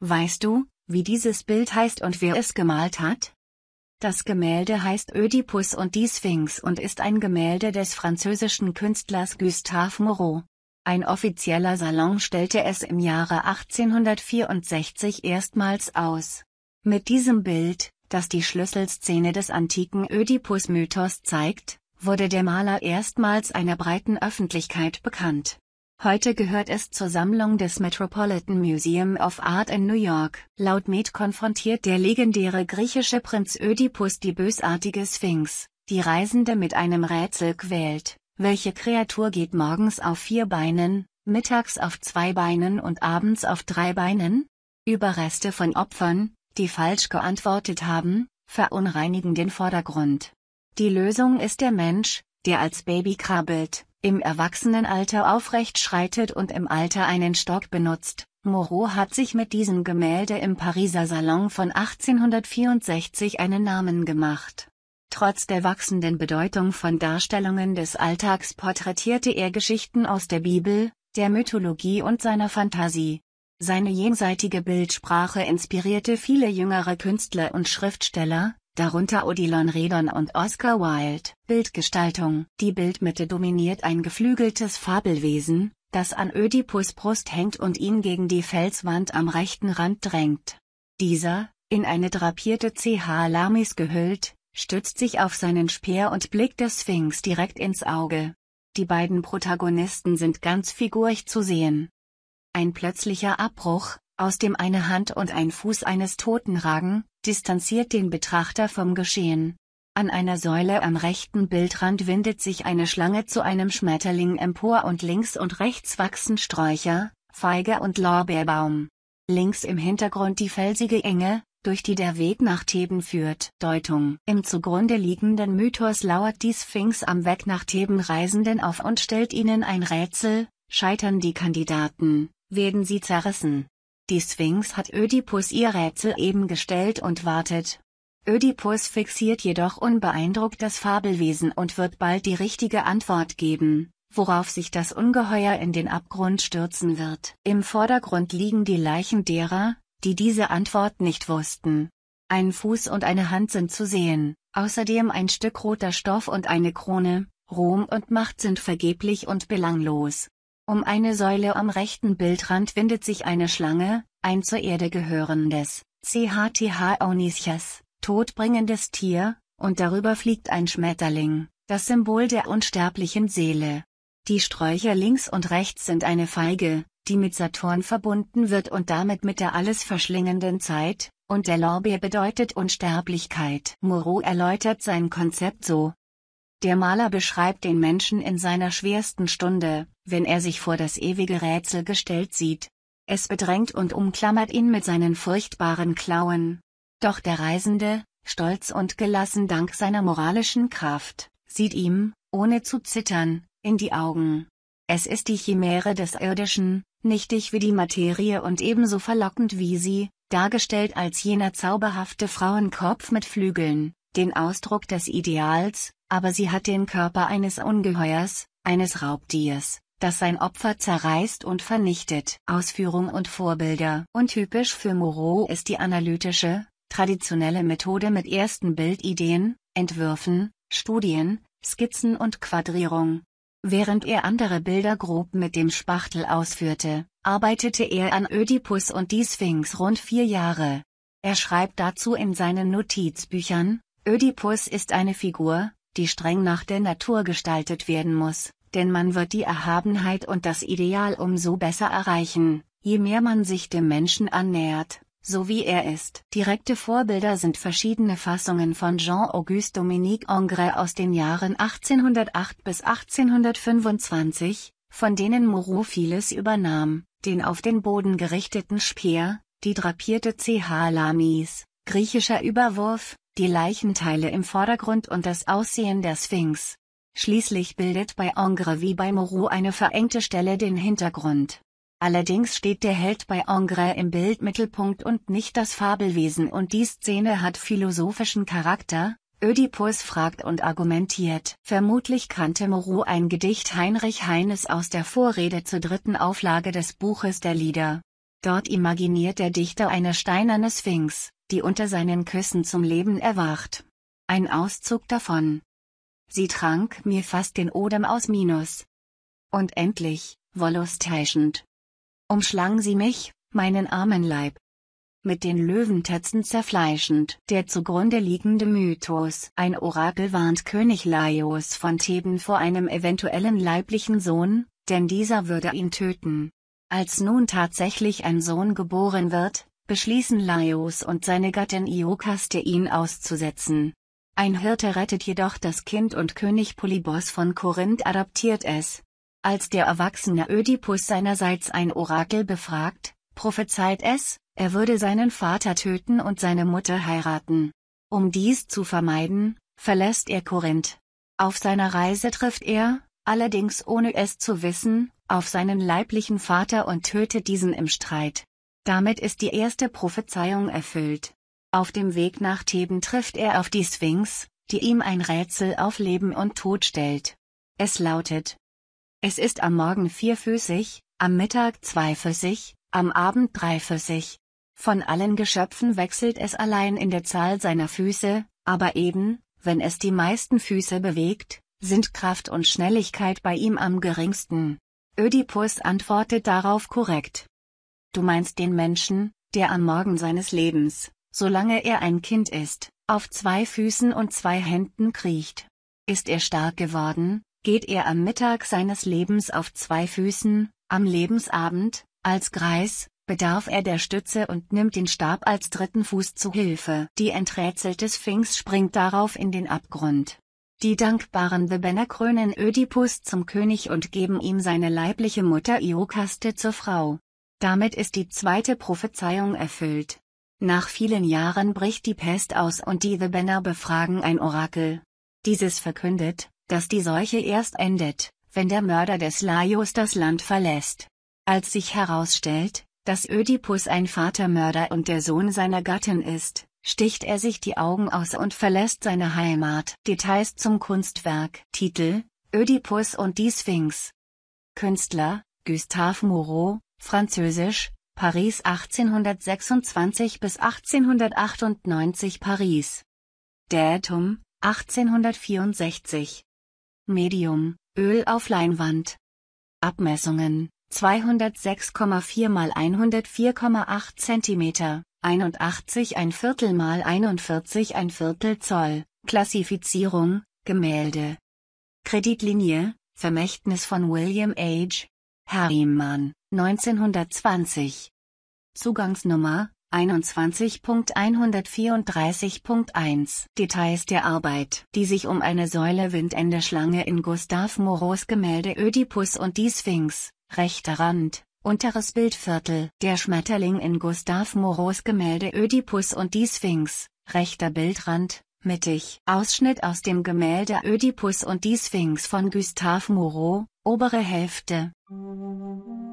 Weißt du, wie dieses Bild heißt und wer es gemalt hat? Das Gemälde heißt Ödipus und die Sphinx und ist ein Gemälde des französischen Künstlers Gustave Moreau. Ein offizieller Salon stellte es im Jahre 1864 erstmals aus. Mit diesem Bild, das die Schlüsselszene des antiken Ödipus-Mythos zeigt, wurde der Maler erstmals einer breiten Öffentlichkeit bekannt. Heute gehört es zur Sammlung des Metropolitan Museum of Art in New York. Laut Med konfrontiert der legendäre griechische Prinz Ödipus die bösartige Sphinx, die Reisende mit einem Rätsel quält. Welche Kreatur geht morgens auf vier Beinen, mittags auf zwei Beinen und abends auf drei Beinen? Überreste von Opfern, die falsch geantwortet haben, verunreinigen den Vordergrund. Die Lösung ist der Mensch, der als Baby krabbelt, im Erwachsenenalter aufrecht schreitet und im Alter einen Stock benutzt. Moreau hat sich mit diesem Gemälde im Pariser Salon von 1864 einen Namen gemacht. Trotz der wachsenden Bedeutung von Darstellungen des Alltags porträtierte er Geschichten aus der Bibel, der Mythologie und seiner Fantasie. Seine jenseitige Bildsprache inspirierte viele jüngere Künstler und Schriftsteller, darunter Odilon Redon und Oscar Wilde. Bildgestaltung Die Bildmitte dominiert ein geflügeltes Fabelwesen, das an Ödipus Brust hängt und ihn gegen die Felswand am rechten Rand drängt. Dieser, in eine drapierte CH Lamis gehüllt, stützt sich auf seinen Speer und blickt der Sphinx direkt ins Auge. Die beiden Protagonisten sind ganz figurig zu sehen. Ein plötzlicher Abbruch, aus dem eine Hand und ein Fuß eines Toten ragen, distanziert den Betrachter vom Geschehen. An einer Säule am rechten Bildrand windet sich eine Schlange zu einem Schmetterling empor und links und rechts wachsen Sträucher, Feige und Lorbeerbaum. Links im Hintergrund die felsige Enge, durch die der Weg nach Theben führt. Deutung Im zugrunde liegenden Mythos lauert die Sphinx am Weg nach Theben Reisenden auf und stellt ihnen ein Rätsel, scheitern die Kandidaten, werden sie zerrissen. Die Sphinx hat Ödipus ihr Rätsel eben gestellt und wartet. Ödipus fixiert jedoch unbeeindruckt das Fabelwesen und wird bald die richtige Antwort geben, worauf sich das Ungeheuer in den Abgrund stürzen wird. Im Vordergrund liegen die Leichen derer, die diese Antwort nicht wussten. Ein Fuß und eine Hand sind zu sehen, außerdem ein Stück roter Stoff und eine Krone, Ruhm und Macht sind vergeblich und belanglos. Um eine Säule am rechten Bildrand windet sich eine Schlange, ein zur Erde gehörendes, CHTH Onischas, todbringendes Tier, und darüber fliegt ein Schmetterling, das Symbol der unsterblichen Seele. Die Sträucher links und rechts sind eine Feige, die mit Saturn verbunden wird und damit mit der alles verschlingenden Zeit, und der Lorbeer bedeutet Unsterblichkeit. Moreau erläutert sein Konzept so, der Maler beschreibt den Menschen in seiner schwersten Stunde, wenn er sich vor das ewige Rätsel gestellt sieht. Es bedrängt und umklammert ihn mit seinen furchtbaren Klauen. Doch der Reisende, stolz und gelassen dank seiner moralischen Kraft, sieht ihm, ohne zu zittern, in die Augen. Es ist die Chimäre des Irdischen, nichtig wie die Materie und ebenso verlockend wie sie, dargestellt als jener zauberhafte Frauenkopf mit Flügeln, den Ausdruck des Ideals, aber sie hat den Körper eines Ungeheuers, eines Raubtiers, das sein Opfer zerreißt und vernichtet. Ausführung und Vorbilder. Untypisch für Moreau ist die analytische, traditionelle Methode mit ersten Bildideen, Entwürfen, Studien, Skizzen und Quadrierung. Während er andere Bilder grob mit dem Spachtel ausführte, arbeitete er an Ödipus und die Sphinx rund vier Jahre. Er schreibt dazu in seinen Notizbüchern, Ödipus ist eine Figur, die streng nach der Natur gestaltet werden muss, denn man wird die Erhabenheit und das Ideal umso besser erreichen, je mehr man sich dem Menschen annähert, so wie er ist. Direkte Vorbilder sind verschiedene Fassungen von Jean-Auguste Dominique Ingres aus den Jahren 1808 bis 1825, von denen Moreau vieles übernahm, den auf den Boden gerichteten Speer, die drapierte CH Lamis, griechischer Überwurf, die Leichenteile im Vordergrund und das Aussehen der Sphinx. Schließlich bildet bei Ingres wie bei Moreau eine verengte Stelle den Hintergrund. Allerdings steht der Held bei Ingres im Bildmittelpunkt und nicht das Fabelwesen und die Szene hat philosophischen Charakter, Ödipus fragt und argumentiert. Vermutlich kannte Moreau ein Gedicht Heinrich Heines aus der Vorrede zur dritten Auflage des Buches der Lieder. Dort imaginiert der Dichter eine steinerne Sphinx, die unter seinen Küssen zum Leben erwacht. Ein Auszug davon. Sie trank mir fast den Odem aus Minus. Und endlich, wollust umschlang sie mich, meinen armen Leib. Mit den Löwentätzen zerfleischend. Der zugrunde liegende Mythos. Ein Orakel warnt König Laios von Theben vor einem eventuellen leiblichen Sohn, denn dieser würde ihn töten. Als nun tatsächlich ein Sohn geboren wird, beschließen Laios und seine Gattin Iokaste ihn auszusetzen. Ein Hirte rettet jedoch das Kind und König Polybos von Korinth adoptiert es. Als der erwachsene Ödipus seinerseits ein Orakel befragt, prophezeit es, er würde seinen Vater töten und seine Mutter heiraten. Um dies zu vermeiden, verlässt er Korinth. Auf seiner Reise trifft er, allerdings ohne es zu wissen, auf seinen leiblichen Vater und tötet diesen im Streit. Damit ist die erste Prophezeiung erfüllt. Auf dem Weg nach Theben trifft er auf die Sphinx, die ihm ein Rätsel auf Leben und Tod stellt. Es lautet. Es ist am Morgen vierfüßig, am Mittag zweifüßig, am Abend dreifüßig. Von allen Geschöpfen wechselt es allein in der Zahl seiner Füße, aber eben, wenn es die meisten Füße bewegt, sind Kraft und Schnelligkeit bei ihm am geringsten. Ödipus antwortet darauf korrekt. Du meinst den Menschen, der am Morgen seines Lebens, solange er ein Kind ist, auf zwei Füßen und zwei Händen kriecht. Ist er stark geworden, geht er am Mittag seines Lebens auf zwei Füßen, am Lebensabend, als Greis, bedarf er der Stütze und nimmt den Stab als dritten Fuß zu Hilfe. Die enträtselte Sphinx springt darauf in den Abgrund. Die dankbaren Thebener krönen Ödipus zum König und geben ihm seine leibliche Mutter Iokaste zur Frau. Damit ist die zweite Prophezeiung erfüllt. Nach vielen Jahren bricht die Pest aus und die Thebener befragen ein Orakel. Dieses verkündet, dass die Seuche erst endet, wenn der Mörder des Laios das Land verlässt. Als sich herausstellt, dass Ödipus ein Vatermörder und der Sohn seiner Gattin ist, sticht er sich die Augen aus und verlässt seine Heimat. Details zum Kunstwerk. Titel, Ödipus und die Sphinx. Künstler, Gustave Moreau, Französisch, Paris 1826 bis 1898 Paris. Datum, 1864. Medium, Öl auf Leinwand. Abmessungen, 206,4 x 104,8 cm. 81 ein Viertel mal 41 ein Viertel Zoll, Klassifizierung, Gemälde. Kreditlinie, Vermächtnis von William H. Harriman, 1920. Zugangsnummer, 21.134.1 Details der Arbeit Die sich um eine Säule windende Schlange in Gustav Moreaus Gemälde Ödipus und die Sphinx, rechter Rand, Unteres Bildviertel. Der Schmetterling in Gustav Moreaus Gemälde Ödipus und die Sphinx, rechter Bildrand, mittig. Ausschnitt aus dem Gemälde Ödipus und die Sphinx von Gustav Moreau, obere Hälfte. Thank you.